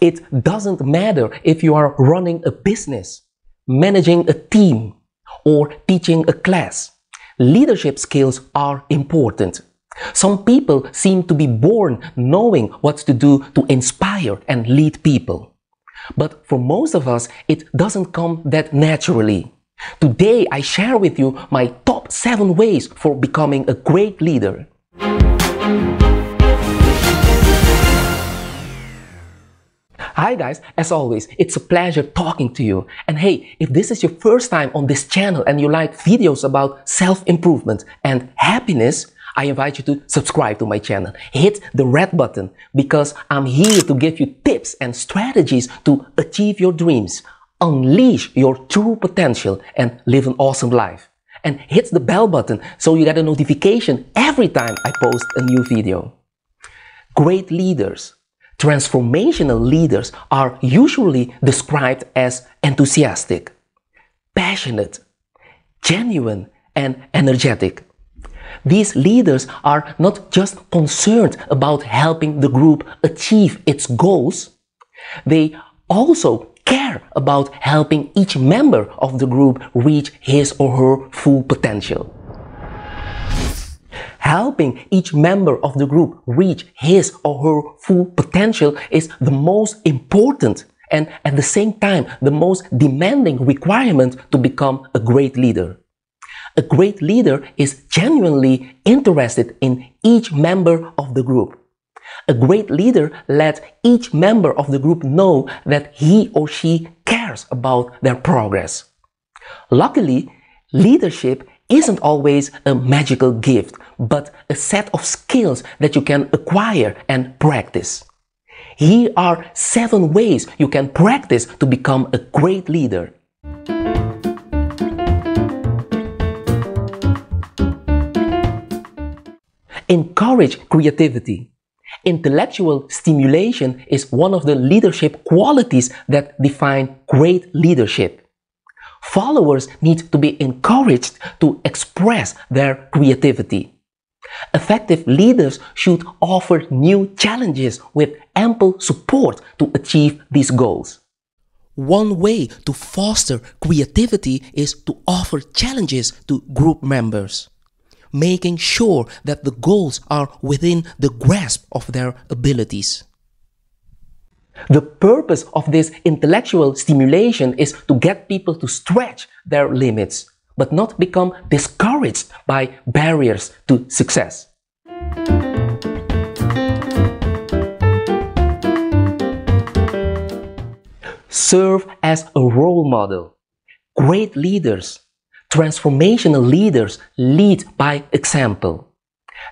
It doesn't matter if you are running a business, managing a team, or teaching a class. Leadership skills are important. Some people seem to be born knowing what to do to inspire and lead people. But for most of us, it doesn't come that naturally. Today, I share with you my top 7 ways for becoming a great leader. Hi guys, as always, it's a pleasure talking to you. And hey, if this is your first time on this channel and you like videos about self-improvement and happiness, I invite you to subscribe to my channel. Hit the red button because I'm here to give you tips and strategies to achieve your dreams, unleash your true potential and live an awesome life. And hit the bell button so you get a notification every time I post a new video. Great leaders, transformational leaders are usually described as enthusiastic, passionate, genuine, and energetic. These leaders are not just concerned about helping the group achieve its goals, they also care about helping each member of the group reach his or her full potential. Helping each member of the group reach his or her full potential is the most important and at the same time the most demanding requirement to become a great leader. A great leader is genuinely interested in each member of the group. A great leader lets each member of the group know that he or she cares about their progress. Luckily, leadership isn't always a magical gift, but a set of skills that you can acquire and practice. Here are seven ways you can practice to become a great leader. Encourage creativity. Intellectual stimulation is one of the leadership qualities that define great leadership. Followers need to be encouraged to express their creativity. Effective leaders should offer new challenges with ample support to achieve these goals. One way to foster creativity is to offer challenges to group members making sure that the goals are within the grasp of their abilities. The purpose of this intellectual stimulation is to get people to stretch their limits, but not become discouraged by barriers to success. Serve as a role model. Great leaders Transformational leaders lead by example.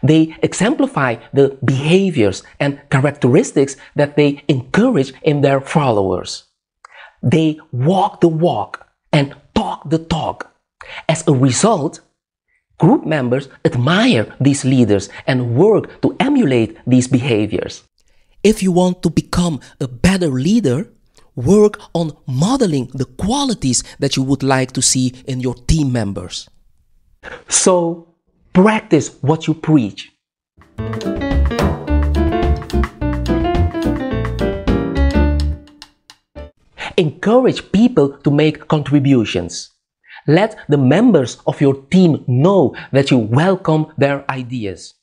They exemplify the behaviors and characteristics that they encourage in their followers. They walk the walk and talk the talk. As a result, group members admire these leaders and work to emulate these behaviors. If you want to become a better leader, work on modeling the qualities that you would like to see in your team members. So, practice what you preach. Encourage people to make contributions. Let the members of your team know that you welcome their ideas.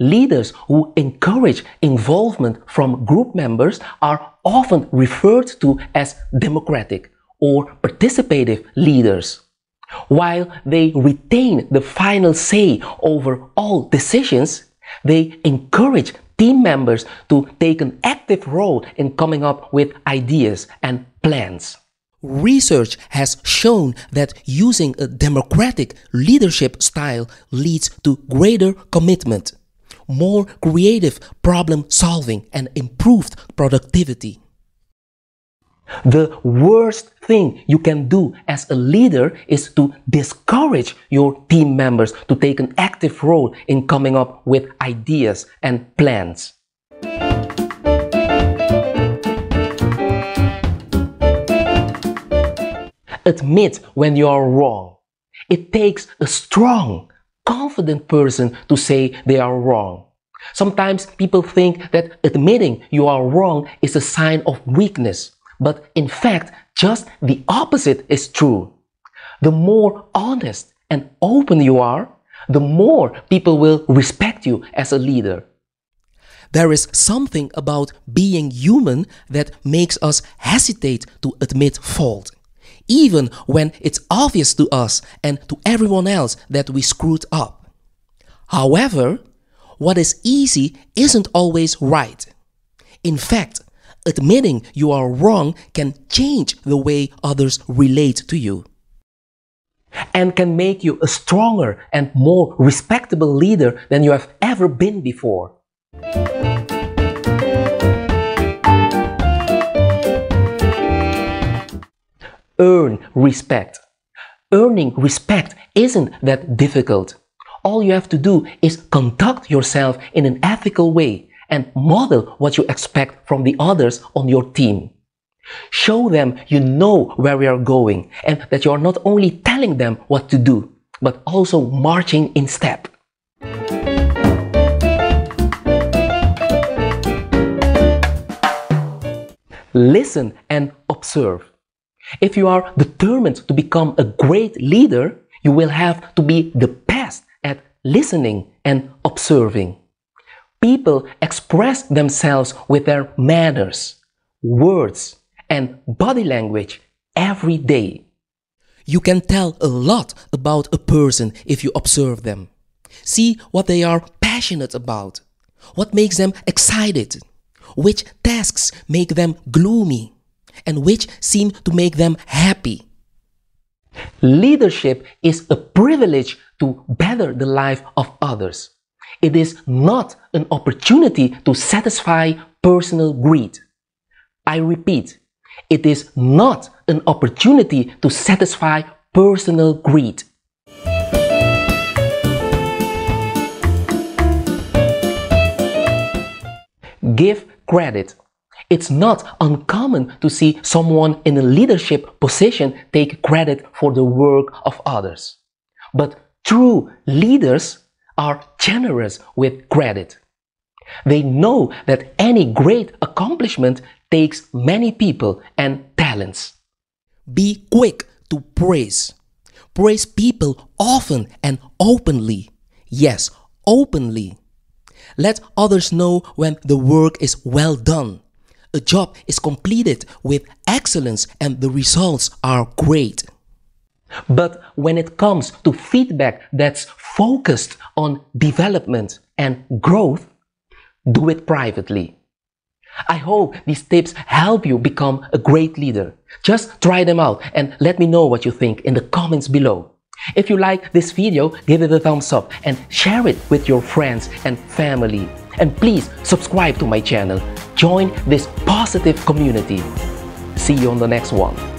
Leaders who encourage involvement from group members are often referred to as democratic or participative leaders. While they retain the final say over all decisions, they encourage team members to take an active role in coming up with ideas and plans. Research has shown that using a democratic leadership style leads to greater commitment more creative problem solving, and improved productivity. The worst thing you can do as a leader is to discourage your team members to take an active role in coming up with ideas and plans. Admit when you are wrong. It takes a strong, confident person to say they are wrong. Sometimes people think that admitting you are wrong is a sign of weakness, but in fact, just the opposite is true. The more honest and open you are, the more people will respect you as a leader. There is something about being human that makes us hesitate to admit fault, even when it's obvious to us and to everyone else that we screwed up. However, what is easy isn't always right. In fact, admitting you are wrong can change the way others relate to you and can make you a stronger and more respectable leader than you have ever been before. Earn respect. Earning respect isn't that difficult. All you have to do is conduct yourself in an ethical way and model what you expect from the others on your team. Show them you know where we are going and that you are not only telling them what to do, but also marching in step. Listen and observe. If you are determined to become a great leader, you will have to be the best at listening and observing. People express themselves with their manners, words, and body language every day. You can tell a lot about a person if you observe them. See what they are passionate about, what makes them excited, which tasks make them gloomy, and which seem to make them happy. Leadership is a privilege to better the life of others. It is not an opportunity to satisfy personal greed. I repeat, it is not an opportunity to satisfy personal greed. Give credit. It's not uncommon to see someone in a leadership position take credit for the work of others. But true leaders are generous with credit. They know that any great accomplishment takes many people and talents. Be quick to praise. Praise people often and openly. Yes, openly. Let others know when the work is well done. A job is completed with excellence and the results are great. But when it comes to feedback that's focused on development and growth, do it privately. I hope these tips help you become a great leader. Just try them out and let me know what you think in the comments below. If you like this video, give it a thumbs up and share it with your friends and family. And please subscribe to my channel. Join this positive community. See you on the next one.